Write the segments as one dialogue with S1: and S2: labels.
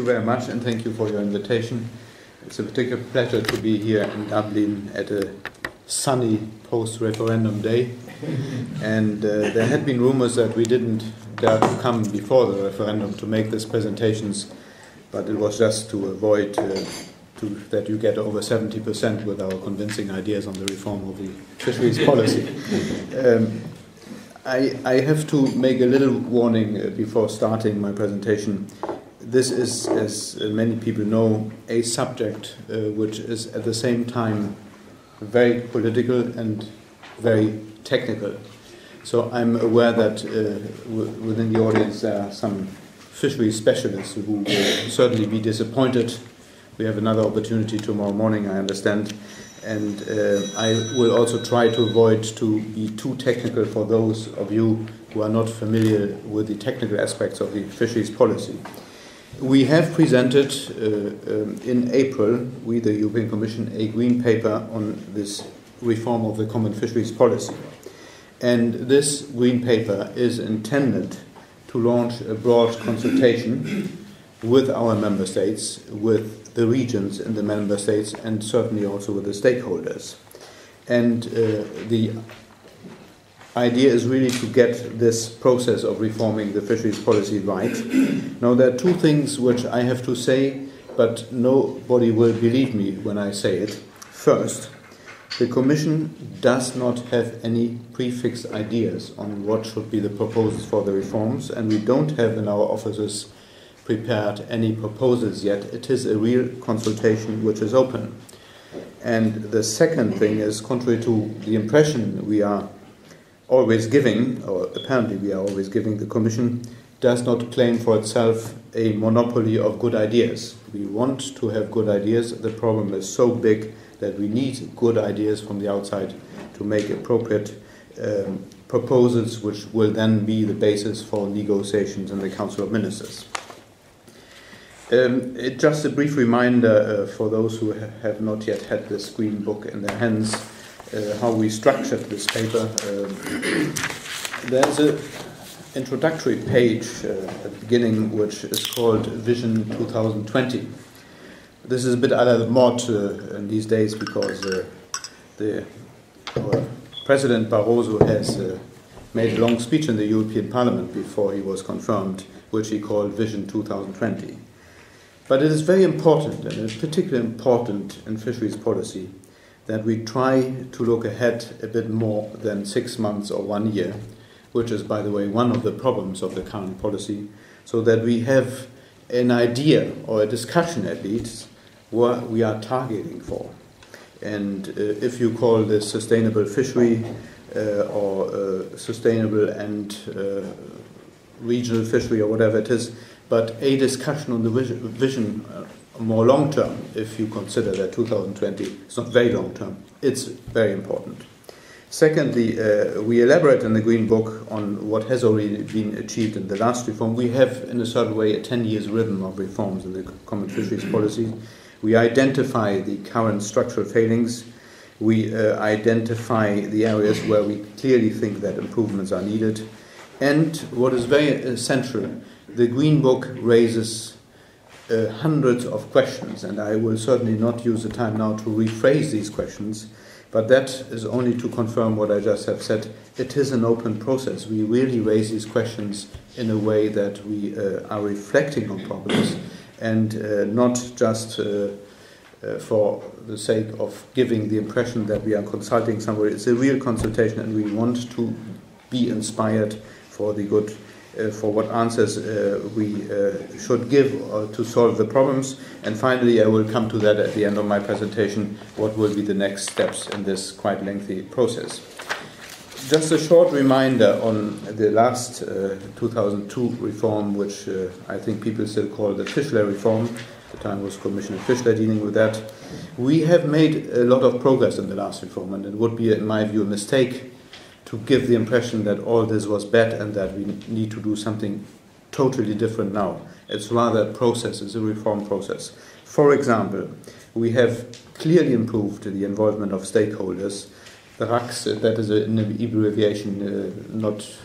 S1: Thank you very much, and thank you for your invitation. It's a particular pleasure to be here in Dublin at a sunny post referendum day. And uh, there had been rumors that we didn't dare to come before the referendum to make these presentations, but it was just to avoid uh, to, that you get over 70% with our convincing ideas on the reform of the fisheries policy. Um, I, I, have to make a little warning uh, before starting my presentation. This is, as many people know, a subject uh, which is at the same time very political and very technical. So I'm aware that uh, within the audience there are some fishery specialists who will certainly be disappointed. We have another opportunity tomorrow morning, I understand. And uh, I will also try to avoid to be too technical for those of you who are not familiar with the technical aspects of the fisheries policy. We have presented uh, um, in April, we, the European Commission, a green paper on this reform of the common fisheries policy. And this green paper is intended to launch a broad consultation with our member states, with the regions in the member states, and certainly also with the stakeholders. And uh, the idea is really to get this process of reforming the fisheries policy right. Now, there are two things which I have to say, but nobody will believe me when I say it. First, the Commission does not have any prefixed ideas on what should be the proposals for the reforms, and we don't have in our offices prepared any proposals yet. It is a real consultation which is open. And the second thing is, contrary to the impression we are always giving, or apparently we are always giving, the Commission does not claim for itself a monopoly of good ideas. We want to have good ideas. The problem is so big that we need good ideas from the outside to make appropriate um, proposals, which will then be the basis for negotiations in the Council of Ministers. Um, it, just a brief reminder uh, for those who ha- have not yet had this green book in their hands how we structured this paper. Um, there's an introductory page uh, at the beginning which is called Vision 2020. This is a bit out of uh, in these days because uh, the President Barroso has uh, made a long speech in the European Parliament before he was confirmed, which he called Vision 2020. But it is very important, and it's particularly important in fisheries policy, that we try to look ahead a bit more than six months or one year, which is, by the way, one of the problems of the current policy, so that we have an idea or a discussion at least what we are targeting for. And uh, if you call this sustainable fishery uh, or uh, sustainable and uh, regional fishery or whatever it is, but a discussion on the vision, vision uh, more long term, if you consider that 2020 is not very long term, it's very important. Secondly, uh, we elaborate in the Green Book on what has already been achieved in the last reform. We have, in a certain way, a 10 years rhythm of reforms in the common fisheries policy. We identify the current structural failings. We uh, identify the areas where we clearly think that improvements are needed. And what is very essential, the Green Book raises uh, hundreds of questions, and I will certainly not use the time now to rephrase these questions, but that is only to confirm what I just have said. It is an open process. We really raise these questions in a way that we uh, are reflecting on problems and uh, not just uh, uh, for the sake of giving the impression that we are consulting somebody. It's a real consultation, and we want to be inspired for the good for what answers uh, we uh, should give to solve the problems. And finally, I will come to that at the end of my presentation, what will be the next steps in this quite lengthy process. Just a short reminder on the last 2002 reform, which I think people still call the Fischler reform. The time was Commissioner Fischler dealing with that. We have made a lot of progress in the last reform, and it would be, in my view, a mistake to give the impression that all this was bad and that we need to do something totally different now. It's rather a process, it's a reform process. For example, we have clearly improved the involvement of stakeholders. The RACs, that is an abbreviation, uh, not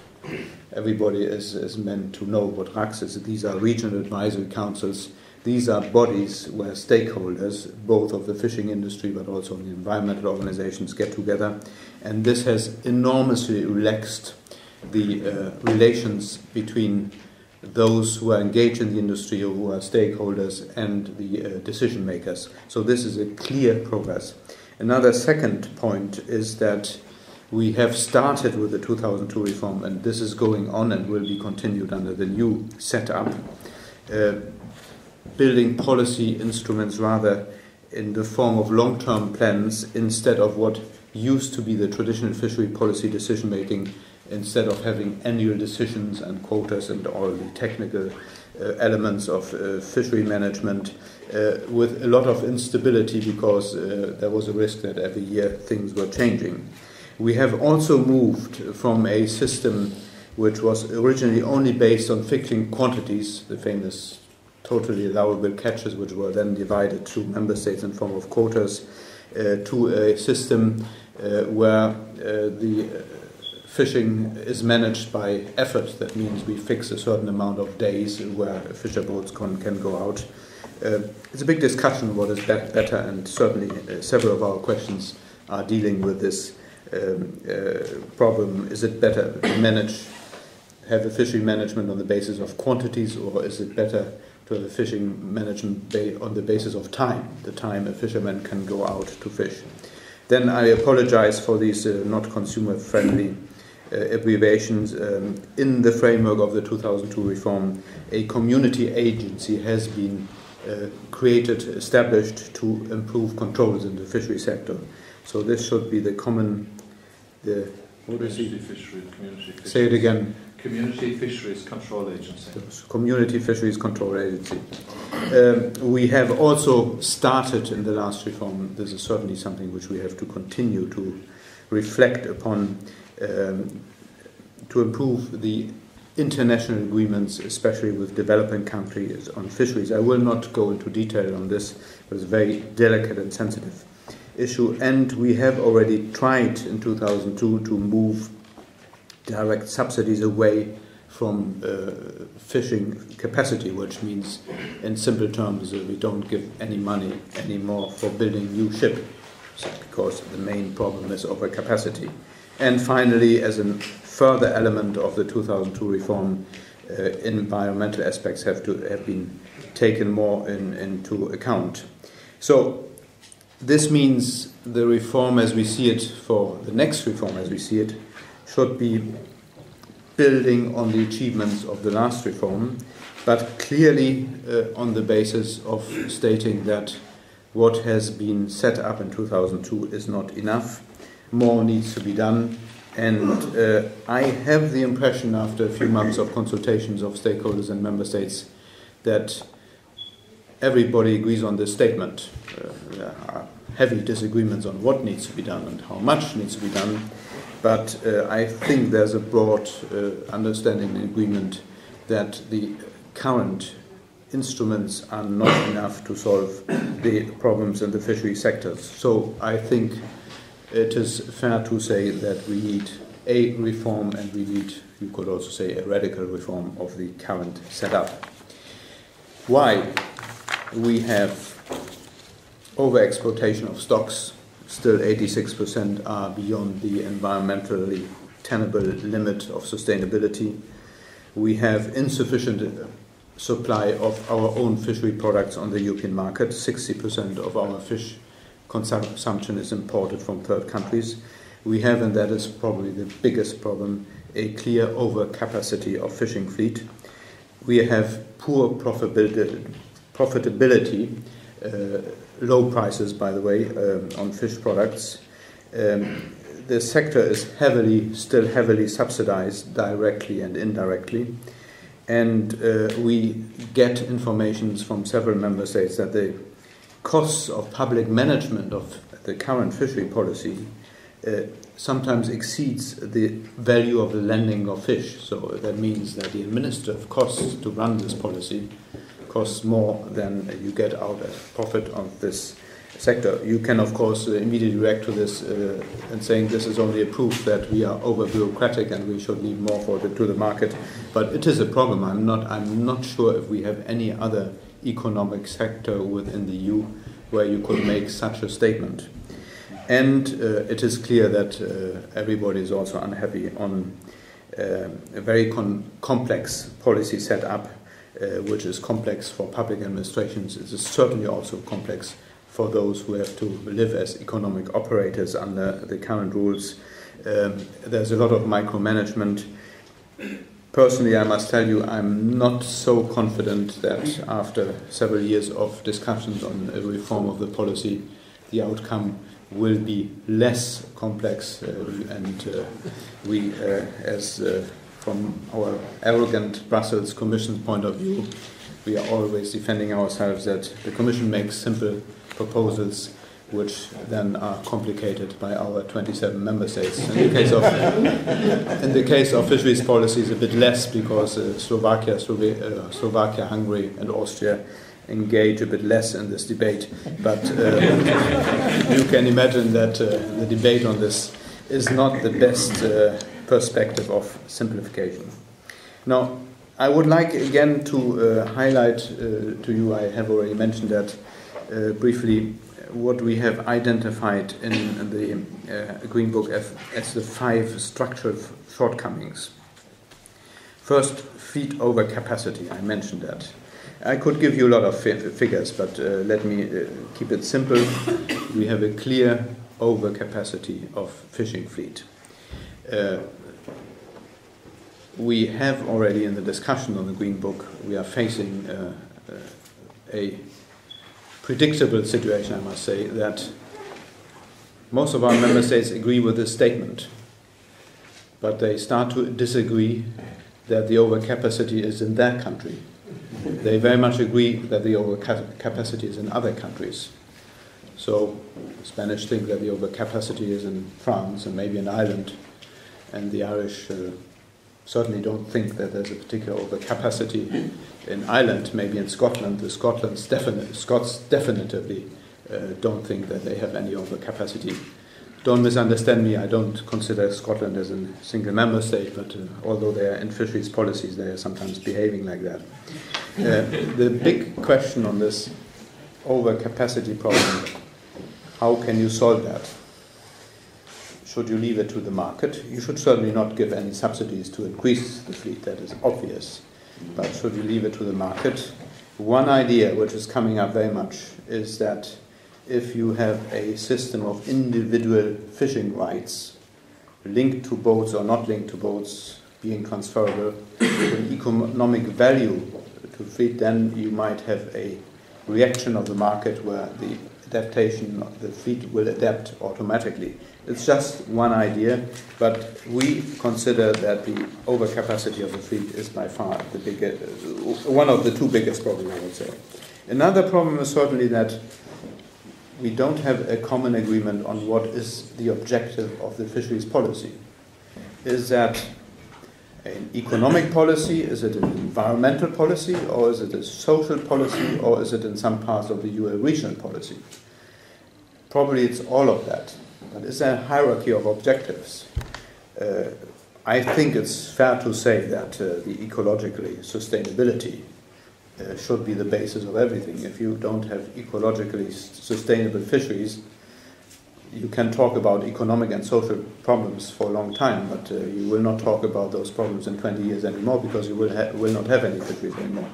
S1: everybody is, is meant to know what RACs is. These are regional advisory councils these are bodies where stakeholders, both of the fishing industry but also the environmental organizations, get together, and this has enormously relaxed the uh, relations between those who are engaged in the industry or who are stakeholders and the uh, decision makers. So this is a clear progress. Another second point is that we have started with the 2002 reform, and this is going on and will be continued under the new setup, uh, building policy instruments rather in the form of long term plans instead of what used to be the traditional fishery policy decision making instead of having annual decisions and quotas and all the technical uh, elements of uh, fishery management uh, with a lot of instability because uh, there was a risk that every year things were changing. We have also moved from a system which was originally only based on fixing quantities, the famous totally allowable catches, which were then divided to member states in form of quotas, uh, to a system uh, where the fishing is managed by effort. That means we fix a certain amount of days where fisher boats can, can go out. Uh, it's a big discussion what is be better, and certainly uh, several of our questions are dealing with this um, uh, problem. Is it better to manage, have a fishery management on the basis of quantities, or is it better to have a fishing management on the basis of time, the time a fisherman can go out to fish? Then I apologize for these uh, not consumer friendly uh, abbreviations, um, in the framework of the 2002 reform, a community agency has been uh, created, established to improve controls in the fishery sector. So this should be the common, the
S2: what is it?
S1: Fishery. Say it again.
S2: Community Fisheries Control Agency.
S1: Community Fisheries Control Agency. Um, we have also started in the last reform. This is certainly something which we have to continue to reflect upon um, to improve the international agreements, especially with developing countries on fisheries. I will not go into detail on this, but it's a very delicate and sensitive issue. And we have already tried in 2002 to move direct subsidies away from uh, fishing capacity, which means, in simple terms, that we don't give any money anymore for building new ships, because the main problem is overcapacity. And finally, as a further element of the 2002 reform, uh, environmental aspects have to have been taken more in, into account. So this means the reform as we see it for the next reform as we see it should be building on the achievements of the last reform, but clearly uh, on the basis of stating that what has been set up in 2002 is not enough more needs to be done. And uh, I have the impression, after a few months of consultations of stakeholders and member states, that everybody agrees on this statement. Uh, there are heavy disagreements on what needs to be done and how much needs to be done, but uh, I think there's a broad uh, understanding and agreement that the current instruments are not enough to solve the problems in the fishery sectors. So I think it is fair to say that we need a reform and we need, you could also say, a radical reform of the current setup. Why? We have overexploitation of stocks, still 86% are beyond the environmentally tenable limit of sustainability. We have insufficient supply of our own fishery products on the European market. 60% of our fish consumption is imported from third countries. We have, and that is probably the biggest problem, a clear overcapacity of fishing fleet. We have poor profitability, profitability uh, low prices, by the way, um, on fish products. Um, the sector is heavily, still heavily subsidized directly and indirectly. And uh, we get information from several member states that the costs of public management of the current fishery policy uh, sometimes exceeds the value of the landing of fish. So that means that the administrative costs to run this policy costs more than you get out as profit on this sector. You can, of course, uh, immediately react to this uh, and saying this is only a proof that we are over bureaucratic and we should leave more for the, to the market. But it is a problem. I'm not. I'm not sure if we have any other economic sector within the EU where you could make such a statement. And uh, it is clear that uh, everybody is also unhappy on uh, a very complex policy setup, uh, which is complex for public administrations. It is certainly also complex for those who have to live as economic operators under the current rules. Um, there's a lot of micromanagement. Personally, I must tell you, I'm not so confident that after several years of discussions on a reform of the policy, the outcome will be less complex uh, and uh, we, uh, as uh, from our arrogant Brussels Commission's point of view, we are always defending ourselves that the Commission makes simple proposals which then are complicated by our 27 member states. In the case of, in the case of fisheries policies, a bit less because uh, Slovakia, uh, Slovakia, Hungary, and Austria engage a bit less in this debate. But uh, you can imagine that uh, the debate on this is not the best uh, perspective of simplification. Now, I would like again to uh, highlight uh, to you, I have already mentioned that uh, briefly, what we have identified in the Green Book as, as the five structural shortcomings. First, fleet overcapacity, I mentioned that. I could give you a lot of figures, but uh, let me uh, keep it simple. we have a clear overcapacity of fishing fleet. Uh, we have already in the discussion on the Green Book, we are facing uh, uh, a predictable situation, I must say, that most of our member states agree with this statement, but they start to disagree that the overcapacity is in their country. They very much agree that the overcapacity is in other countries. So Spanish think that the overcapacity is in France and maybe in Ireland, and the Irish uh, certainly don't think that there's a particular overcapacity in Ireland, maybe in Scotland. The Scotland's definite, Scots definitely uh, don't think that they have any overcapacity. Don't misunderstand me, I don't consider Scotland as a single member state, but uh, although they are in fisheries policies, they are sometimes behaving like that. Uh, the big question on this overcapacity problem how can you solve that? Should you leave it to the market? You should certainly not give any subsidies to increase the fleet, that is obvious. But should you leave it to the market? One idea which is coming up very much is that if you have a system of individual fishing rights linked to boats or not linked to boats being transferable, an economic value to feed, then you might have a reaction of the market where the adaptation, the fleet will adapt automatically. It's just one idea, but we consider that the overcapacity of the fleet is by far the biggest, one of the two biggest problems, I would say. Another problem is certainly that we don't have a common agreement on what is the objective of the fisheries policy. Is that an economic policy? Is it an environmental policy? Or is it a social policy? Or is it in some parts of the EU a regional policy? Probably it's all of that. But is there a hierarchy of objectives? Uh, I think it's fair to say that uh, the ecologically sustainability uh, should be the basis of everything. If you don't have ecologically sustainable fisheries, you can talk about economic and social problems for a long time, but uh, you will not talk about those problems in 20 years anymore because you will, will not have any fisheries anymore.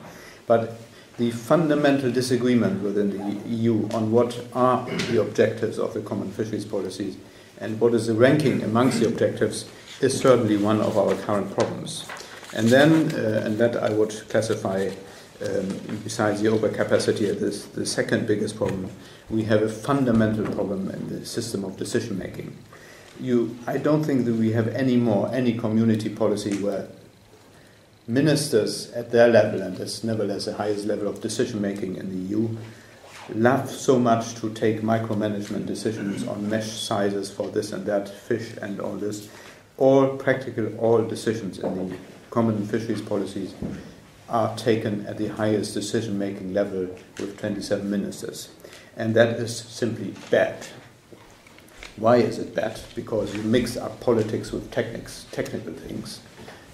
S1: But the fundamental disagreement within the EU on what are the objectives of the common fisheries policies and what is the ranking amongst the objectives is certainly one of our current problems. And then, uh, and that I would classify um, besides the overcapacity, this, the second biggest problem, we have a fundamental problem in the system of decision making. You, I don't think that we have any more any community policy where ministers at their level, and that's nevertheless the highest level of decision making in the EU, love so much to take micromanagement decisions on mesh sizes for this and that fish and all this. All practical, all decisions in the common fisheries policies are taken at the highest decision making level with 27 ministers. And that is simply bad. Why is it bad? Because you mix up politics with techniques, technical things.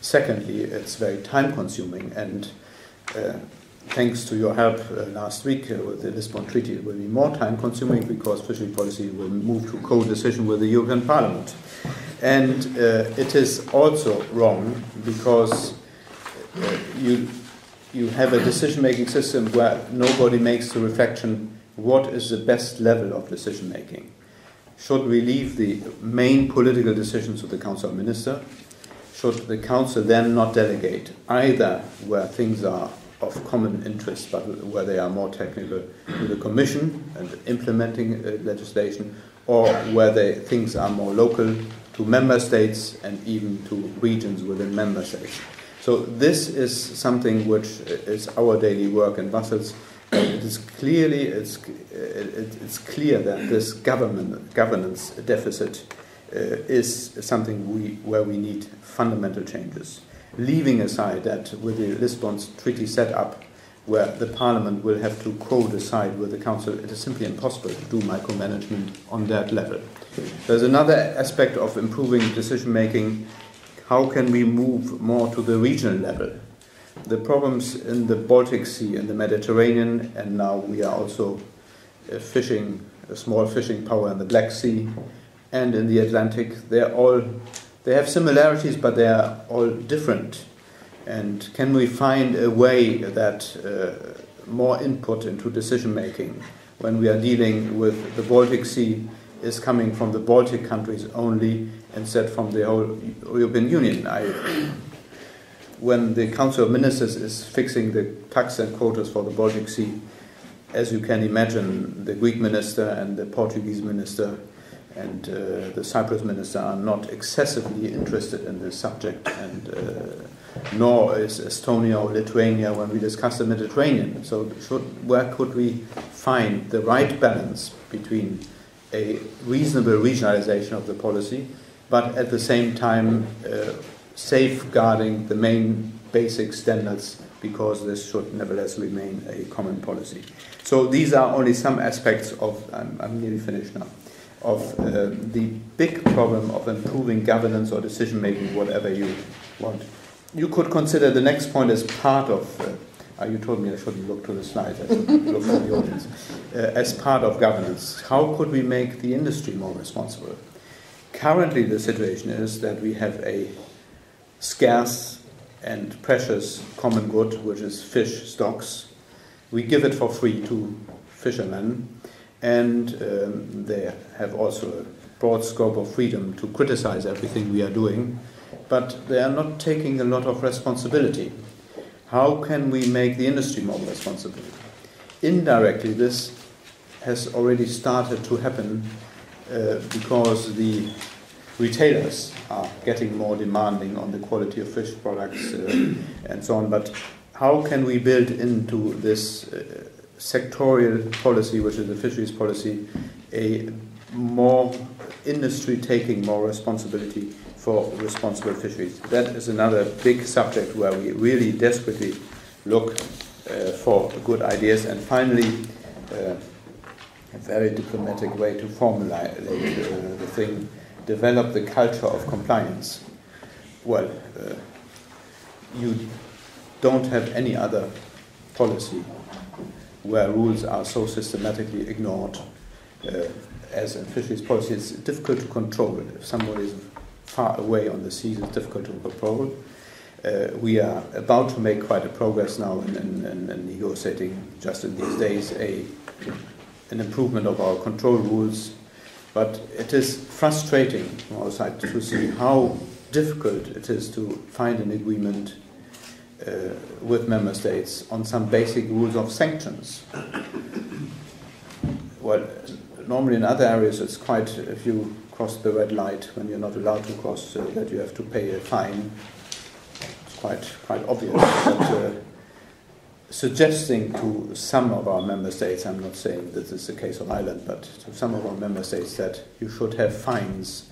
S1: Secondly, it's very time consuming and uh, thanks to your help uh, last week uh, with the Lisbon Treaty, it will be more time consuming because fishery policy will move to co decision with the European Parliament. And uh, it is also wrong because uh, you, you have a decision making system where nobody makes the reflection what is the best level of decision making. Should we leave the main political decisions to the Council of Ministers? Should the Council then not delegate either where things are of common interest, but where they are more technical, to the Commission and implementing uh, legislation, or where they, things are more local to member states and even to regions within member states. So this is something which is our daily work in Brussels. It is clearly it's, it, it's clear that this government governance deficit uh, is something we, where we need fundamental changes leaving aside that with the Lisbon Treaty set up, where the Parliament will have to co-decide with the Council, it is simply impossible to do micromanagement on that level. There's another aspect of improving decision making. How can we move more to the regional level? The problems in the Baltic Sea and the Mediterranean, and now we are also uh, fishing, a small fishing power in the Black Sea and in the Atlantic, they're all they have similarities, but they are all different. And can we find a way that uh, more input into decision making when we are dealing with the Baltic Sea is coming from the Baltic countries only instead from the whole European Union? I, when the Council of Ministers is fixing the TACs and quotas for the Baltic Sea, as you can imagine, the Greek minister and the Portuguese minister and uh, the Cyprus minister are not excessively interested in this subject, and uh, nor is Estonia or Lithuania when we discuss the Mediterranean. So, should, where could we find the right balance between a reasonable regionalization of the policy, but at the same time uh, safeguarding the main basic standards because this should nevertheless remain a common policy. So these are only some aspects of, I'm, I'm nearly finished now of uh, the big problem of improving governance or decision making, whatever you want. You could consider the next point as part of. Uh, uh you told me I shouldn't look to the slides. I should look for the audience. Uh, as part of governance, how could we make the industry more responsible? Currently, the situation is that we have a scarce and precious common good, which is fish stocks. We give it for free to fishermen, and um, they have also a broad scope of freedom to criticize everything we are doing, but they are not taking a lot of responsibility. How can we make the industry more responsible? Indirectly, this has already started to happen uh, because the retailers are getting more demanding on the quality of fish products uh, and so on. But how can we build into this uh, sectorial policy, which is the fisheries policy, a more industry taking more responsibility for responsible fisheries. That is another big subject where we really desperately look uh, for good ideas. And finally, uh, a very diplomatic way to formulate uh, the thing develop the culture of compliance. Well, uh, you don't have any other policy where rules are so systematically ignored uh, as in fisheries policy, it's difficult to control. If somebody is far away on the seas, it's difficult to control. Uh, we are about to make quite a progress now in, in, in, negotiating, just in these days, a, an improvement of our control rules. But it is frustrating from our side to see how difficult it is to find an agreement uh, with member states on some basic rules of sanctions. Well, normally in other areas it's quite, if you cross the red light when you're not allowed to cross, uh, that you have to pay a fine. It's quite, quite obvious. But, uh, suggesting to some of our member states, I'm not saying that this is the case of Ireland, but to some of our member states that you should have fines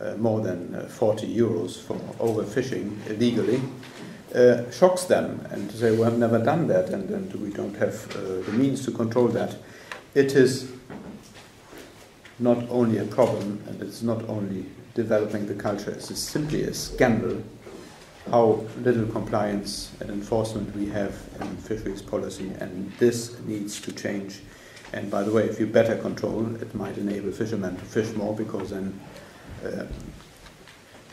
S1: uh, more than uh, 40 euros for overfishing illegally uh, shocks them and say, we have never done that and, and we don't have uh, the means to control that. It is not only a problem and it's not only developing the culture, it's simply a scandal how little compliance and enforcement we have in fisheries policy, and this needs to change. And by the way, if you better control, it might enable fishermen to fish more because then uh,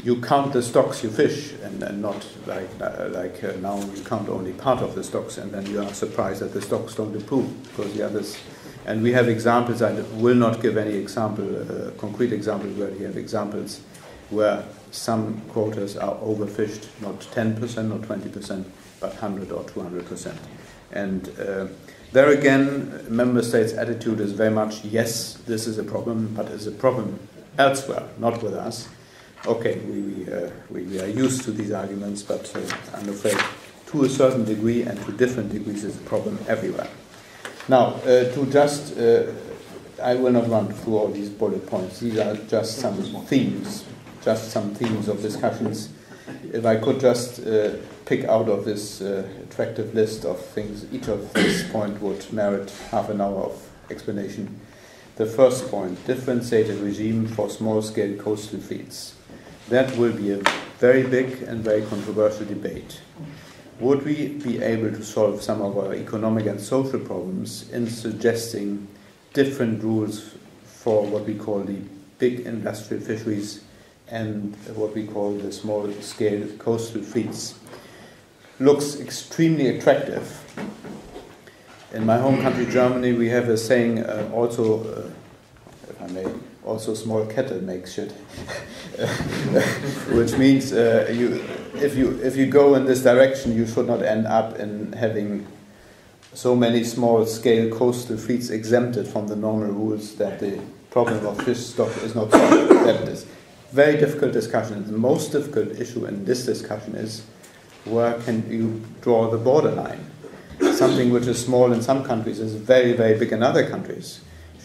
S1: you count the stocks you fish, and, and not like uh, like uh, now you count only part of the stocks, and then you are surprised that the stocks don't improve because the others. And we have examples. I will not give any example, uh, concrete examples where we have examples where some quotas are overfished, not 10% or 20%, but 100 or 200%. And uh, there again, member states' attitude is very much yes, this is a problem, but it's a problem elsewhere, not with us. Okay, we, we, uh, we, we, are used to these arguments, but uh, I'm afraid to a certain degree and to different degrees is a problem everywhere. Now, uh, to just, uh, I will not run through all these bullet points, these are just some themes just some themes of discussions. If I could just uh, pick out of this uh, attractive list of things, each of this point would merit half an hour of explanation. The first point, differentiated regime for small-scale coastal fleets. That will be a very big and very controversial debate. Would we be able to solve some of our economic and social problems in suggesting different rules for what we call the big industrial fisheries and what we call the small scale coastal fleets. Looks extremely attractive. In my home country, Germany, we have a saying uh, also, uh, if I may, also small kettle makes shit, which means uh, you, if, you, if you go in this direction, you should not end up in having so many small scale coastal fleets exempted from the normal rules that the problem of fish stock is not solved. That is very difficult discussion. The most difficult issue in this discussion is where can you draw the borderline? Something which is small in some countries is very, very big in other countries.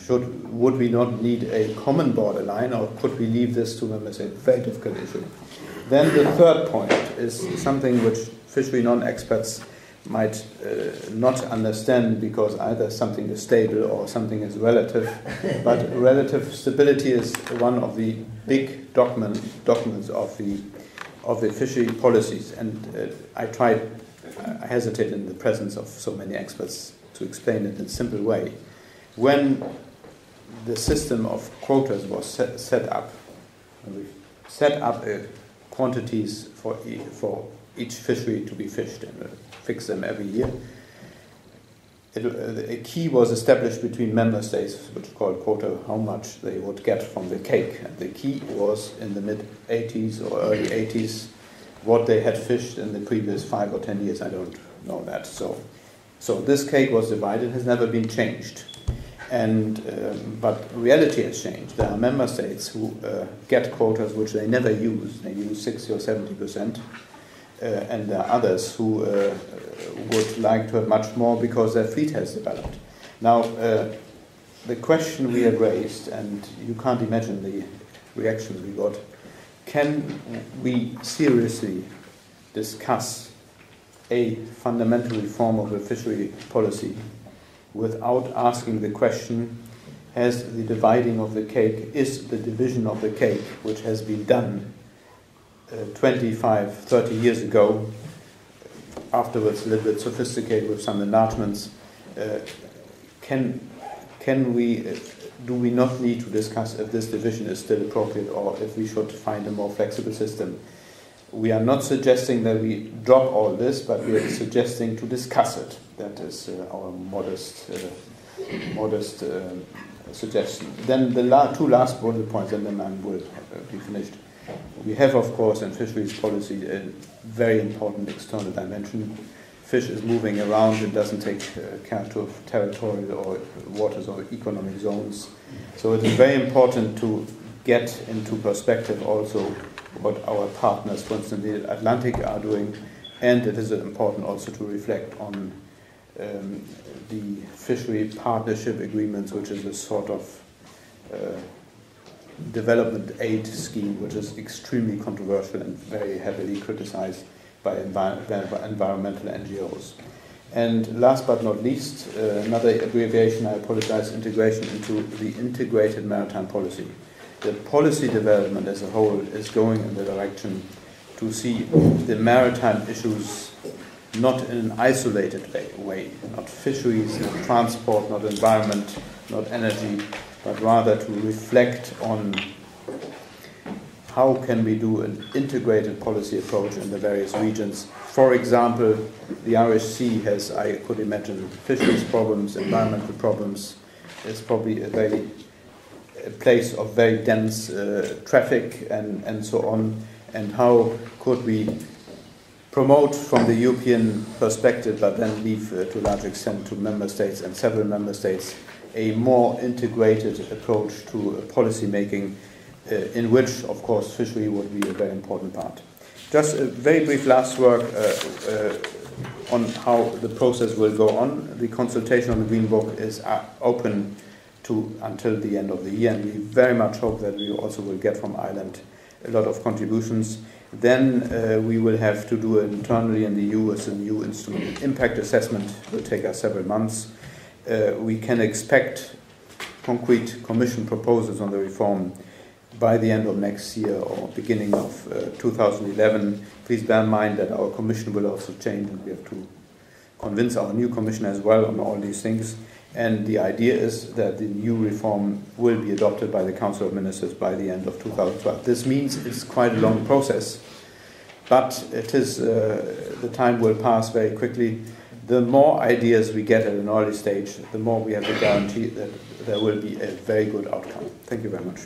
S1: Should would we not need a common borderline, or could we leave this to members? A very difficult issue. Then the third point is something which fishery non-experts might uh, not understand because either something is stable or something is relative. but relative stability is one of the big document, documents of the of the fishery policies, and uh, I tried. I hesitate in the presence of so many experts to explain it in a simple way. When the system of quotas was set, set up, we set up uh, quantities for e for each fishery to be fished and fix them every year. It, a key was established between member states, which called quota, how much they would get from the cake. And the key was in the mid 80s or early 80s what they had fished in the previous five or ten years. I don't know that. So, so this cake was divided, has never been changed. And, um, but reality has changed. There are member states who uh, get quotas which they never use. They use 60 or 70 percent and there are others who uh, would like to have much more because their fleet has developed. Now, uh, the question we have raised, and you can't imagine the reactions we got, can we seriously discuss a fundamental reform of the fishery policy without asking the question has the dividing of the cake, is the division of the cake, which has been done uh, 25, 30 years ago, afterwards a little bit sophisticated with some enlargements, uh, can, can we, uh, do we not need to discuss if this division is still appropriate or if we should find a more flexible system? We are not suggesting that we drop all this, but we are suggesting to discuss it. That is uh, our modest, uh, modest uh, suggestion. Then the la two last bullet points, and then I will be finished. We have, of course, in fisheries policy a very important external dimension. Fish is moving around, it doesn't take uh, care of territorial or waters or economic zones. So it is very important to get into perspective also what our partners, for instance, in the Atlantic are doing, and it is important also to reflect on um, the fishery partnership agreements, which is a sort of uh, development aid scheme, which is extremely controversial and very heavily criticized by envi environmental NGOs. And last but not least, uh, another abbreviation, I apologize, integration into the integrated maritime policy. The policy development as a whole is going in the direction to see the maritime issues not in an isolated way, not fisheries, not transport, not environment, not energy, but rather to reflect on how can we do an integrated policy approach in the various regions. For example, the Sea has, I could imagine, fisheries problems, environmental problems. It's probably a very a place of very dense uh, traffic and, and so on. And how could we promote from the European perspective, but then leave uh, to a large extent to member states and several member states a more integrated approach to uh, policy making, uh, in which, of course, fishery would be a very important part. Just a very brief last word uh, uh, on how the process will go on. The consultation on the Green Book is uh, open to until the end of the year, and we very much hope that we also will get from Ireland a lot of contributions. Then uh, we will have to do internally in the EU as a new instrument. Impact assessment will take us several months. Uh, we can expect concrete Commission proposals on the reform by the end of next year or beginning of uh, 2011. Please bear in mind that our Commission will also change and we have to convince our new Commission as well on all these things. And the idea is that the new reform will be adopted by the Council of Ministers by the end of 2012. This means it's quite a long process, but it is uh, the time will pass very quickly. The more ideas we get at an early stage, the more we have the guarantee that there will be a very good outcome. Thank you very much.